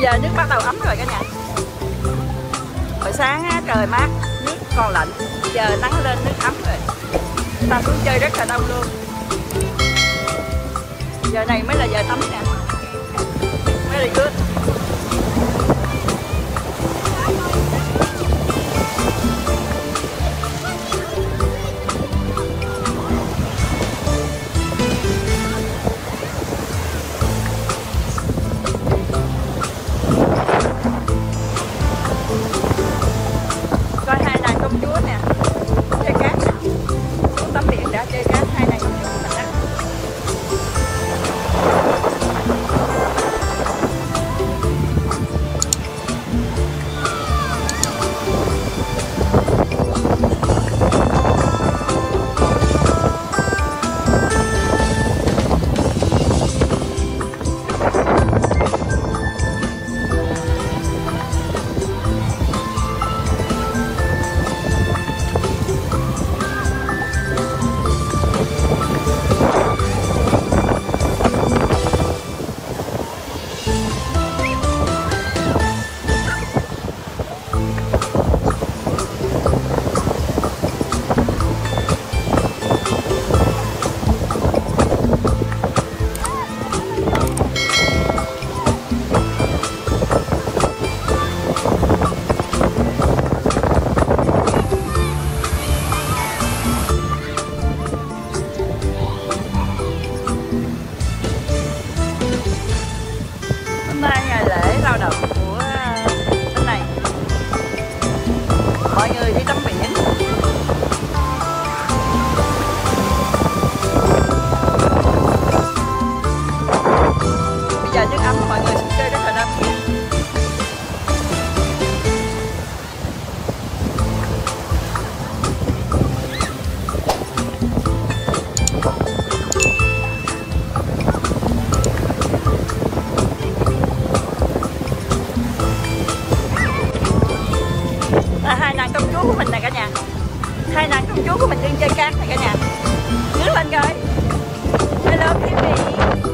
giờ nước bắt đầu ấm rồi cả nhà. Hồi sáng á, trời mát nước còn lạnh. Giờ nắng lên nước ấm rồi. Ta xuống chơi rất là đông luôn. Giờ này mới là giờ tắm nè. Mới là good. Mọi người đi tắm biển hai nàng công chúa của mình đang chơi cát này cả nhà. Ngước lên coi hello Kimmy